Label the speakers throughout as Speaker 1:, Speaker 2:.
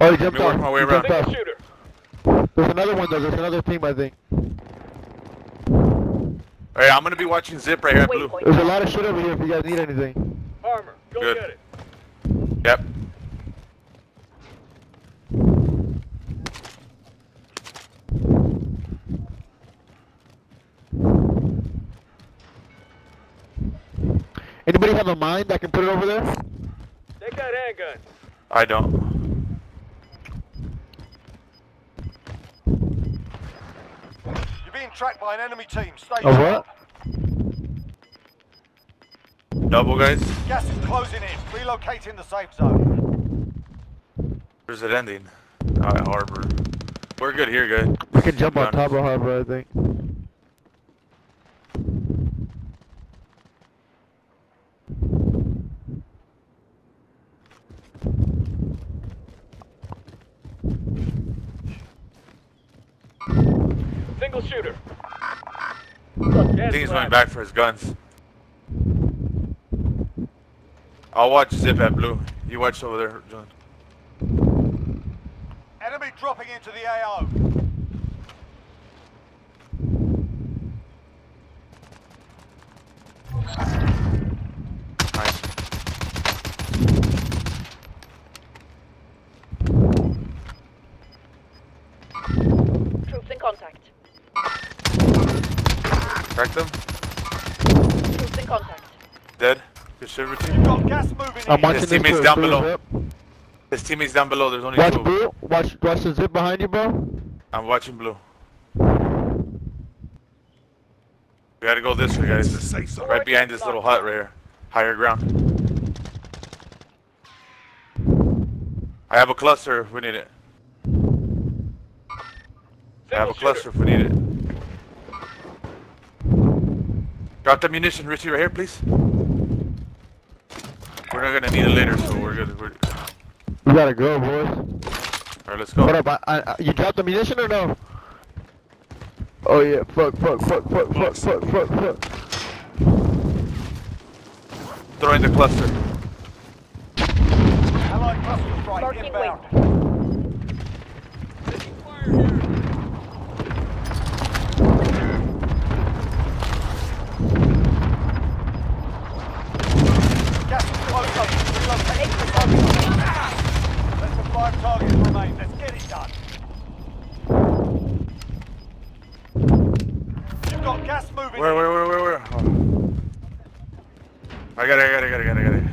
Speaker 1: Oh, he jumped off.
Speaker 2: my way
Speaker 1: He
Speaker 2: around.
Speaker 1: jumped off.
Speaker 3: shooter.
Speaker 1: There's another one though. There's another team, I think.
Speaker 2: Hey, I'm gonna be watching Zip right here at blue.
Speaker 1: There's a lot of shit over here if you guys need anything.
Speaker 3: Armor. Go
Speaker 2: Good.
Speaker 3: get it.
Speaker 2: Yep.
Speaker 1: Anybody have a mine that can put it over there?
Speaker 3: They got handguns.
Speaker 2: I don't.
Speaker 4: Being tracked by an enemy team. Stay
Speaker 1: A what?
Speaker 2: Double guys.
Speaker 4: Gas is closing in. Relocating the safe zone.
Speaker 2: Where's it ending? Uh, harbor. We're good here, guys.
Speaker 1: We can jump on top of harbor, I think.
Speaker 3: Single shooter.
Speaker 5: Got
Speaker 3: Gas
Speaker 2: I think he's going back for his guns. I'll watch Zip at blue. You watch over there, John.
Speaker 4: Enemy dropping into the AO.
Speaker 2: Nice.
Speaker 5: Troops in contact.
Speaker 2: Crack them.
Speaker 5: Troops in contact.
Speaker 2: Dead. Good shit, Richie.
Speaker 4: You've got gas moving
Speaker 1: I'm
Speaker 4: in.
Speaker 1: watching
Speaker 2: His
Speaker 1: this
Speaker 2: teammate's down below.
Speaker 1: zip.
Speaker 2: His teammate's down below. There's only
Speaker 1: Watch
Speaker 2: two.
Speaker 1: blue. Watch watch the zip behind you, bro.
Speaker 2: I'm watching blue. We gotta go this way, guys. Right behind this little hut right here. Higher ground. I have a cluster if we need it. I have a cluster if we need it. Drop the munition, Richie, right here, please. We're not gonna need it later, so we're good. We're...
Speaker 1: We gotta go, boys.
Speaker 2: Alright, let's go.
Speaker 1: Hold up. I, I, I- you dropped the munition or no? Oh yeah. Fuck. Fuck. Fuck. Fuck. Fuck. Fuck. Fuck. Fuck.
Speaker 2: Throwing the cluster.
Speaker 4: Allied cluster strike
Speaker 5: Marking
Speaker 4: inbound. Gas is close up. Relocating the safe zone. Less than five targets remain. Let's get it done. You've got gas moving
Speaker 2: Where, where, where, where, where? Oh. I got it, I got it, I got it, I got it, I got it.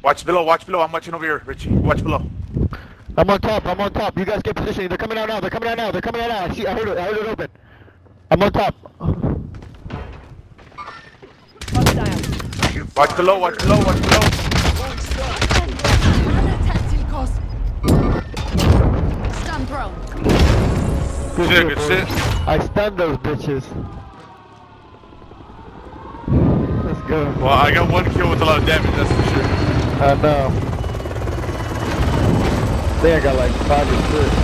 Speaker 2: Watch below, watch below. I'm watching over here, Richie. Watch below.
Speaker 1: I'm on top. I'm on top. You guys get positioning. They're coming out now. They're coming out now. They're coming out now. I see. I heard it. I heard it open. I'm on top.
Speaker 2: Watch below, watch below, watch below.
Speaker 6: Tacticos. Stand prone.
Speaker 1: Good
Speaker 2: Shit,
Speaker 1: shit,
Speaker 2: good shit.
Speaker 1: I stunned those bitches. Let's go.
Speaker 2: Well, I got one kill with a lot of damage, that's for sure.
Speaker 1: I know. I think I got like five or six.